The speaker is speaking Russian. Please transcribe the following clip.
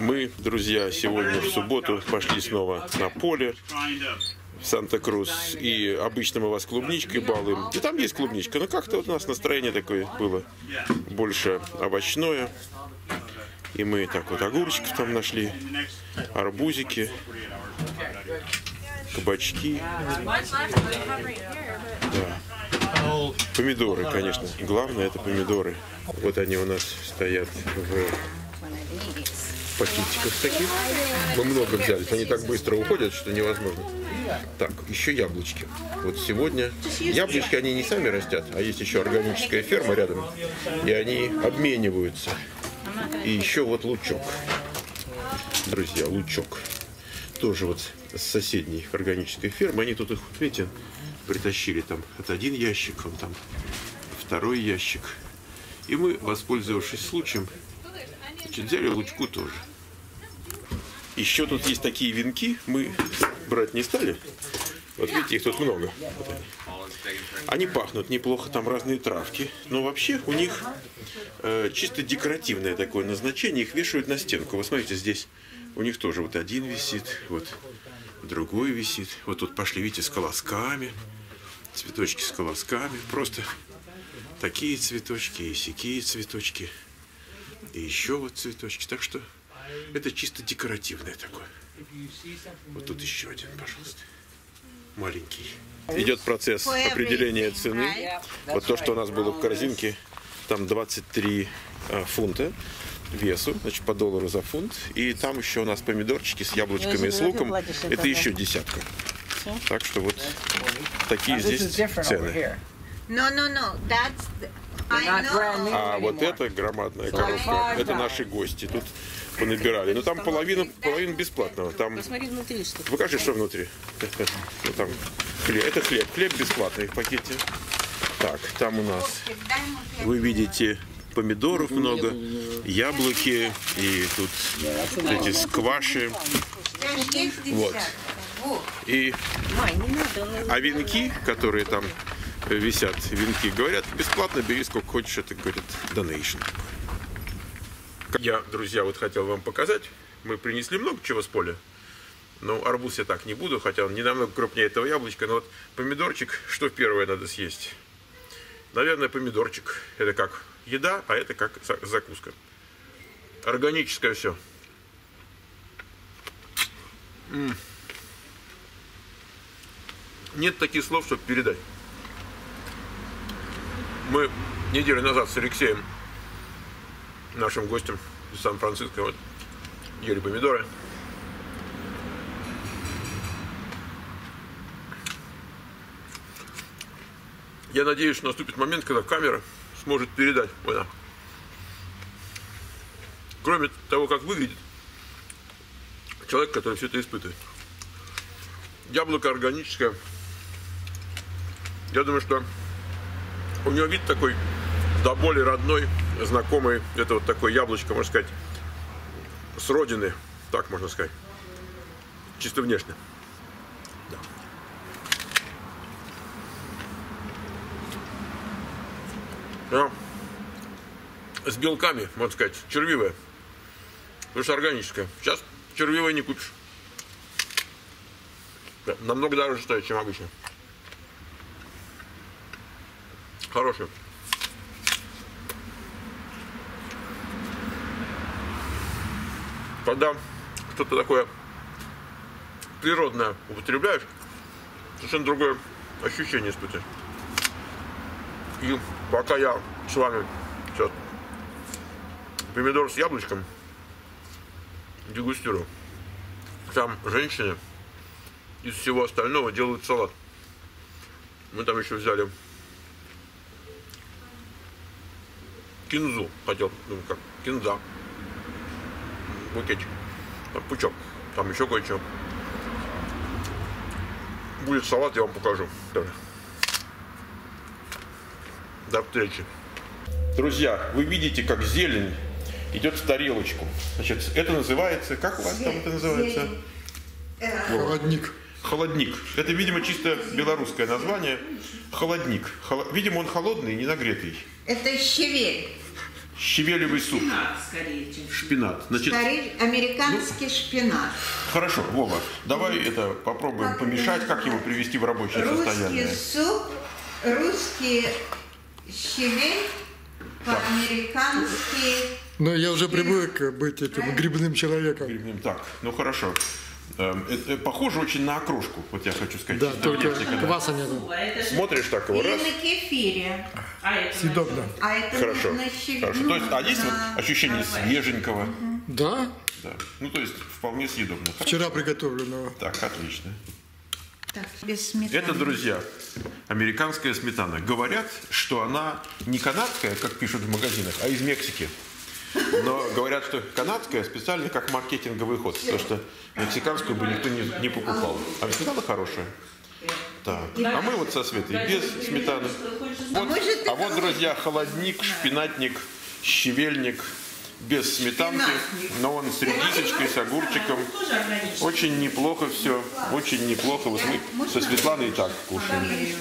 Мы, друзья, сегодня в субботу пошли снова на поле в Санта-Крус. И обычно мы вас клубничкой балуем. И там есть клубничка, но как-то вот у нас настроение такое было больше овощное. И мы так вот огурчиков там нашли, арбузики, кабачки. Да. Помидоры, конечно. Главное это помидоры. Вот они у нас стоят в пакетиках таких. Мы много взяли. Они так быстро уходят, что невозможно. Так, еще яблочки. Вот сегодня яблочки, они не сами растят, а есть еще органическая ферма рядом. И они обмениваются. И еще вот лучок. Друзья, лучок. Тоже вот с соседней органической фермы. Они тут их, видите, притащили там от один ящик, он там второй ящик. И мы, воспользовавшись случаем, взяли лучку тоже. Еще тут есть такие венки, мы брать не стали. Вот видите, их тут много. Вот они. они пахнут неплохо, там разные травки. Но вообще у них э, чисто декоративное такое назначение. Их вешают на стенку. Вы смотрите, здесь у них тоже вот один висит, вот другой висит. Вот тут пошли, видите, с колосками. Цветочки с колосками. Просто такие цветочки и сякие цветочки. И еще вот цветочки. Так что это чисто декоративное такое. Вот тут еще один, пожалуйста. Маленький. Идет процесс определения цены. Вот то, что у нас было в корзинке, там 23 э, фунта весу, значит, по доллару за фунт. И там еще у нас помидорчики с яблочками и с луком. Это еще десятка. Так что вот такие здесь цены. No, no, no. That's. А вот это громадная коробка. Это наши гости. Тут понабирали. Но там половина, половина бесплатного. Там... Посмотри внутри, что Покажи, что внутри. Ну, там хлеб. Это хлеб. Хлеб бесплатный в пакете. Так, там у нас вы видите помидоров много, яблоки и тут эти скваши. Вот. И а венки, которые там висят, венки, говорят, бесплатно бери сколько хочешь, это, говорят, donation. Я, друзья, вот хотел вам показать, мы принесли много чего с поля. Но арбуз я так не буду, хотя он не намного крупнее этого яблочка. Но вот помидорчик, что первое надо съесть? Наверное, помидорчик. Это как еда, а это как за- закуска. Органическое все. Нет таких слов, чтобы передать. Мы неделю назад с Алексеем, нашим гостем из Сан-Франциско, вот, ели помидоры. Я надеюсь, что наступит момент, когда камера сможет передать. Вот она. Кроме того, как выглядит человек, который все это испытывает. Яблоко органическое. Я думаю, что у него вид такой до боли родной, знакомый. Это вот такое яблочко, можно сказать, с родины, так можно сказать. Чисто внешне. Да. Но с белками, можно сказать, червивое. Потому что органическое. Сейчас червивое не купишь. Да, намного дороже стоит, чем обычно. Хорошее. Когда что-то такое природное употребляешь, совершенно другое ощущение испытываешь. И пока я с вами сейчас помидор с яблочком дегустирую, там женщины из всего остального делают салат. Мы там еще взяли кинзу, хотел, ну как, кинза, букетик, там пучок, там еще кое-что. Будет салат, я вам покажу тоже. До встречи. Друзья, вы видите, как зелень идет в тарелочку. Значит, это называется, как у вас там это называется? Холодник. Холодник. Это, видимо, чисто белорусское название. Холодник. Холо- Видимо, он холодный и не нагретый. Это щавель. щавелевый суп, скорее, чем шпинат. Значит, Скорее, американский шпинат. хорошо, Вова, давай это попробуем помешать, как его привести в рабочее Русский состояние. суп, русский щавель, по-американски Но я уже привык быть этим грибным человеком. Грибным. Так, ну хорошо. Эм, Это похоже очень на окрошку, вот я хочу сказать. Да, только да. кваса же... Смотришь так его раз. на кефире. А, это Съедобно. А это Хорошо. на щавель. Хорошо. То есть, а есть вот на- ощущение свеженького? Да? Да. Ну, то есть, вполне съедобно. Вчера приготовленного. Так, отлично. Так, без сметаны. Это, друзья, американская сметана. Говорят, что она не канадская, как пишут в магазинах, а из Мексики. Но говорят, что канадская специально как маркетинговый ход, потому что мексиканскую бы никто не, не покупал. А сметана хорошая. Так, а мы вот со Светой без сметаны. Вот, может, а вот, друзья, холодник, шпинатник, щавельник без сметанки, но он с редисочкой, с огурчиком. Очень неплохо все, очень неплохо. Вот мы со Светланой и так кушаем.